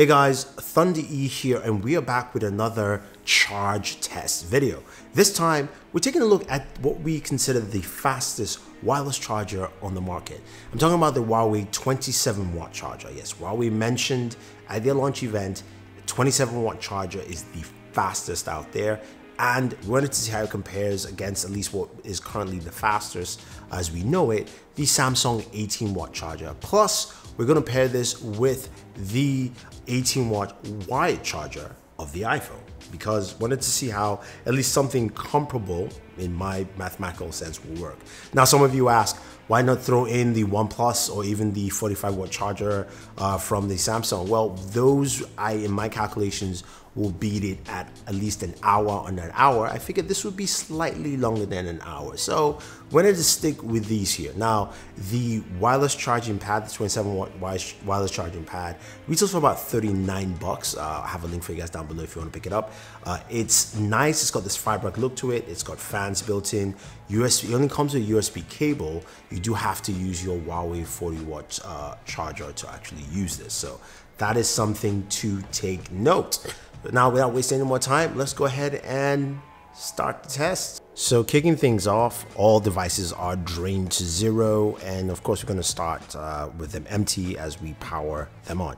Hey guys, Thunder E here and we are back with another charge test video. This time, we're taking a look at what we consider the fastest wireless charger on the market. I'm talking about the Huawei 27 watt charger. Yes, Huawei mentioned at their launch event, the 27 watt charger is the fastest out there and we wanted to see how it compares against at least what is currently the fastest as we know it, the Samsung 18 watt charger. Plus, we're going to pair this with the 18 watt wired charger of the iPhone because wanted to see how at least something comparable in my mathematical sense will work. Now, some of you ask, why not throw in the OnePlus or even the 45 watt charger uh, from the Samsung? Well, those I, in my calculations, will beat it at at least an hour on an hour. I figured this would be slightly longer than an hour. So wanted to stick with these here. Now, the wireless charging pad, the 27 watt wireless charging pad, retails for about 39 bucks. Uh, I have a link for you guys down below if you want to pick it up. Uh, it's nice. It's got this fabric look to it. It's got fans built in. USB, it only comes with USB cable. You do have to use your Huawei 40 watt uh, charger to actually use this. So that is something to take note. But now without wasting any more time, let's go ahead and start the test. So kicking things off, all devices are drained to zero. And of course, we're going to start uh, with them empty as we power them on.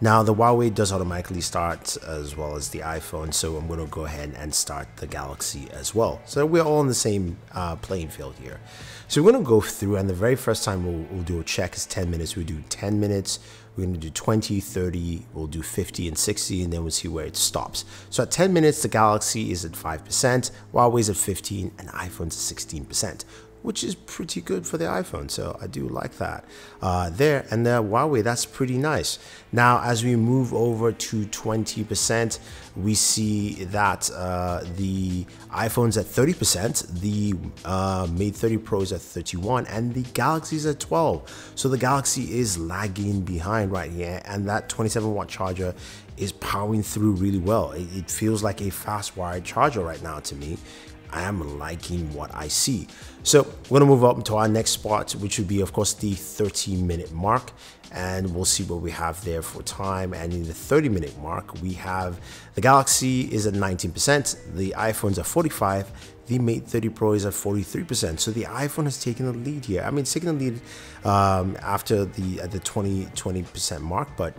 Now the Huawei does automatically start as well as the iPhone. So I'm going to go ahead and start the Galaxy as well. So we're all in the same uh, playing field here. So we're going to go through and the very first time we'll, we'll do a check is 10 minutes. We do 10 minutes. We're going to do 20, 30, we'll do 50 and 60, and then we'll see where it stops. So at 10 minutes, the Galaxy is at 5%, Huawei's at 15, and iPhone's at 16% which is pretty good for the iPhone. So I do like that uh, there. And the Huawei, that's pretty nice. Now, as we move over to 20%, we see that uh, the iPhone's at 30%, the uh, Mate 30 Pro is at 31, and the Galaxy is at 12. So the Galaxy is lagging behind right here, and that 27 watt charger is powering through really well. It, it feels like a fast wired charger right now to me. I am liking what I see. So we're gonna move up to our next spot, which would be of course the 30 minute mark. And we'll see what we have there for time. And in the 30 minute mark, we have the Galaxy is at 19%, the iPhone's at 45, the Mate 30 Pro is at 43%. So the iPhone has taken the lead here. I mean, it's taken the lead um, after the at the 20 20% mark, but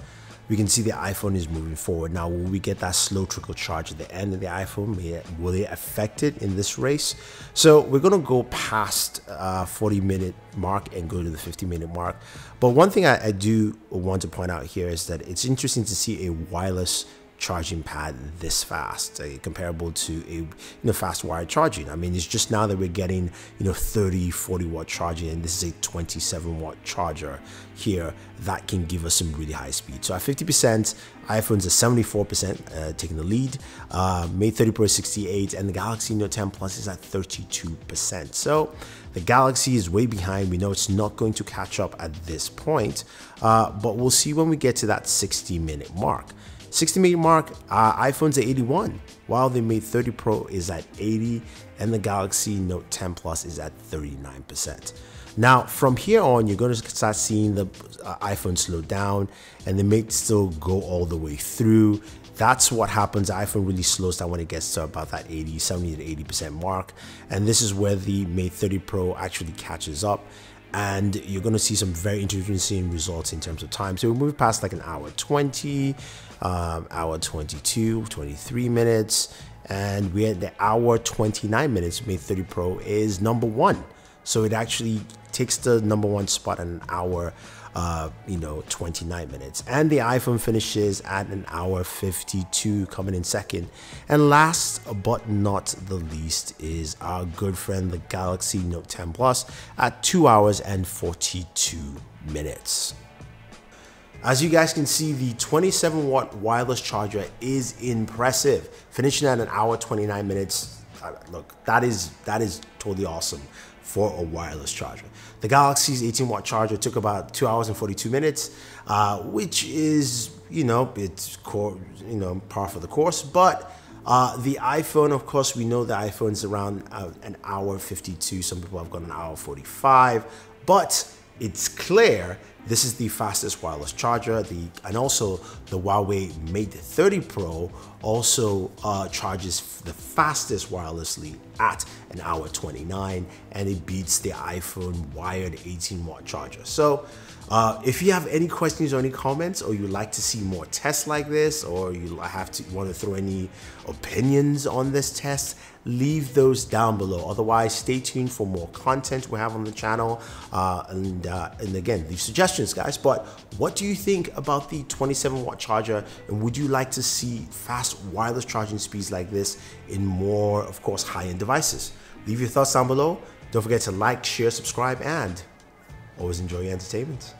we can see the iPhone is moving forward. Now, will we get that slow trickle charge at the end of the iPhone? Will it affect it in this race? So we're gonna go past uh, 40 minute mark and go to the 50 minute mark. But one thing I, I do want to point out here is that it's interesting to see a wireless charging pad this fast, uh, comparable to a you know fast wired charging. I mean, it's just now that we're getting you know 30, 40 watt charging, and this is a 27 watt charger here that can give us some really high speed. So at 50%, iPhone's are 74% uh, taking the lead, uh, Mate 30 Pro 68, and the Galaxy Note 10 Plus is at 32%. So the Galaxy is way behind. We know it's not going to catch up at this point, uh, but we'll see when we get to that 60 minute mark. 60 minute mark, uh, iPhone's at 81, while the Mate 30 Pro is at 80, and the Galaxy Note 10 Plus is at 39%. Now, from here on, you're going to start seeing the uh, iPhone slow down and the Mate still go all the way through. That's what happens. iPhone really slows down when it gets to about that 80, 70 to 80% mark. And this is where the Mate 30 Pro actually catches up and you're going to see some very interesting results in terms of time. So we move past like an hour 20, um, hour 22, 23 minutes, and we're at the hour 29 minutes. Mate 30 Pro is number one. So it actually takes the number one spot in an hour uh, you know, 29 minutes. And the iPhone finishes at an hour 52, coming in second. And last but not the least is our good friend, the Galaxy Note 10 Plus, at 2 hours and 42 minutes. As you guys can see, the 27 watt wireless charger is impressive, finishing at an hour 29 minutes. Uh, look, that is that is totally awesome for a wireless charger. The Galaxy's 18 watt charger took about two hours and 42 minutes, uh, which is, you know, it's core, you know, par for the course. But uh, the iPhone, of course, we know the iPhone is around uh, an hour 52. Some people have got an hour 45, but it's clear This is the fastest wireless charger. The and also the Huawei Mate 30 Pro also uh, charges the fastest wirelessly at an hour 29, and it beats the iPhone wired 18 watt charger. So. Uh, if you have any questions or any comments, or you'd like to see more tests like this, or you have to want to throw any opinions on this test, leave those down below. Otherwise, stay tuned for more content we have on the channel. Uh, and uh, and again, leave suggestions, guys. But what do you think about the 27 watt charger? And would you like to see fast wireless charging speeds like this in more, of course, high-end devices? Leave your thoughts down below. Don't forget to like, share, subscribe, and always enjoy your entertainment.